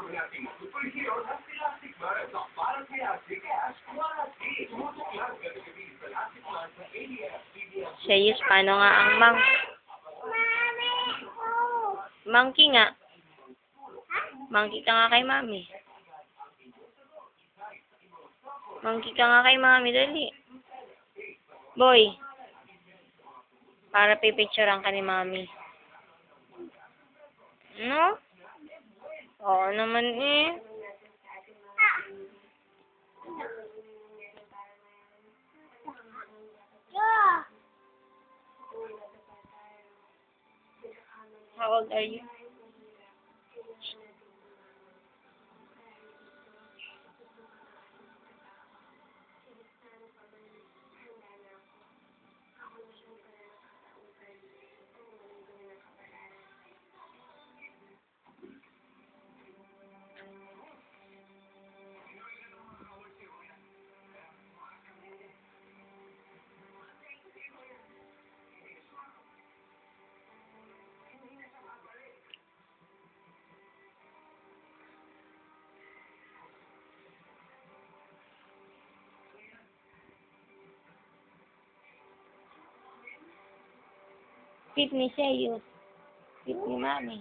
kaminati mo. Superhero na si Elastic Man. Na para kay Elastic, kay Ash Quality. Tumutok lang gano'n sa bilis sa Elastic Man paano nga ang mang... Mami! Monkey nga. Monkey ka nga kay mami. Monkey ka nga kay mami, dali. Boy. Para pipicturean ka ni mami. No? Oo naman eh. How old are you? Fit ni Sayus. Fit ni mami.